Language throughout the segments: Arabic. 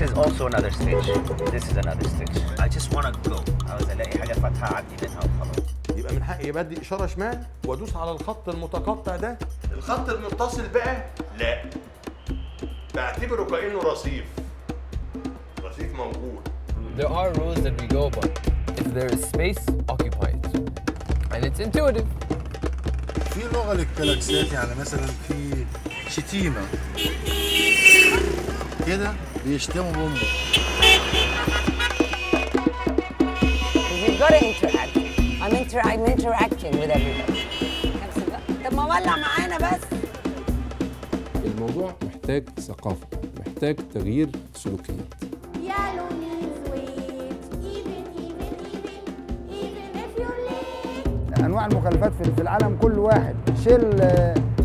is also another stitch. This is another stitch. I just want to go. عاوز ألاقي حاجة فاتحة اعدي منها وخلاص. يبقى من حقي بدي إشارة شمال وأدوس على الخط المتقطع ده الخط المتصل بقى لا بعتبره كأنه رصيف رصيف موجود There are rules that we go by. If there is space, occupy it. And it's intuitive. في لغة للكلاكسات يعني مثلا في شتيمه كده بيشتموا interact. I'm, inter- I'm interacting with everybody. طب ما ولع معانا بس الموضوع محتاج ثقافة محتاج تغيير سلوكيات Yellow means wait, even, even, even, even if you're late. أنواع المخالفات في في العالم كل واحد شيل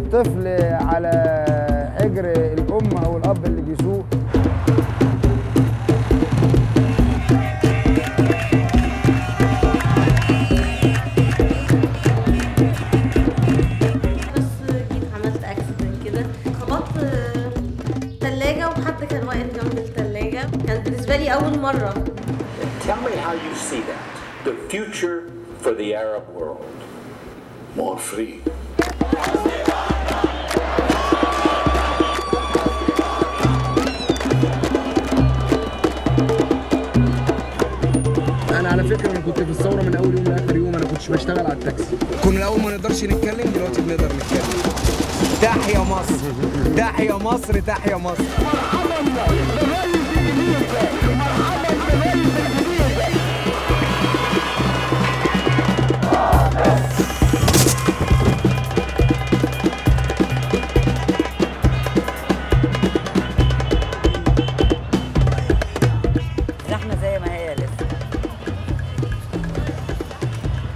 آه، طفل على حجر الأم أو الأب اللي بيسوق. Tell me how you see that. The future for the Arab world. more free. أنا على فكره أنا كنت في الثورة من أول يوم لآخر يوم أنا كنتش بشتغل على التاكسي. كنا الأول ما نقدرش نتكلم دلوقتي بنقدر نتكلم. تحيا مصر تحيا مصر تحيا مصر. زحمة زي ما